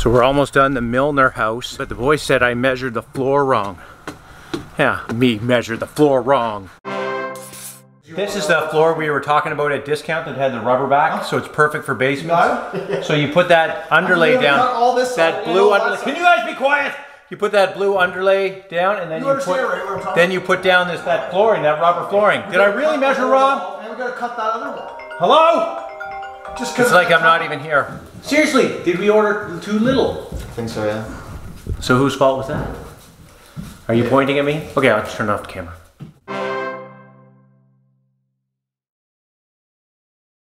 So we're almost done the Milner house, but the boy said I measured the floor wrong. Yeah, me measure the floor wrong. This is the floor we were talking about at discount that had the rubber back, so it's perfect for basements. So you put that underlay down, all this that blue underlay. Can you guys be quiet? You put that blue underlay down, and then You you, put right, then you put down this that flooring, that rubber flooring. Did I really measure wrong? And we gotta cut that other wall. Hello? Just cause It's like I'm not even here. Seriously, did we order too little? I think so, yeah. So whose fault was that? Are you pointing at me? Okay, I'll just turn off the camera.